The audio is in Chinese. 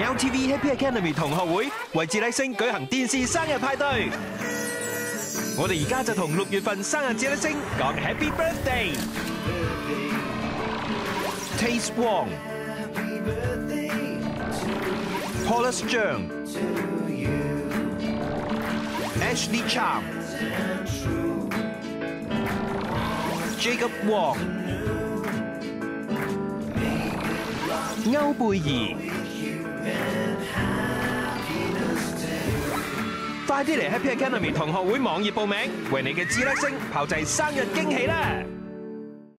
LTV Happy Academy 同學會為智禮星舉行電視生日派對，我哋而家就同六月份生日智禮星講 Happy Birthday。Taste Wong、Paulus Cheung、Ashley Chan、Jacob Wong、歐貝兒。快啲嚟 Happy Academy 同学会网页报名，为你嘅智叻星炮制生日惊喜啦！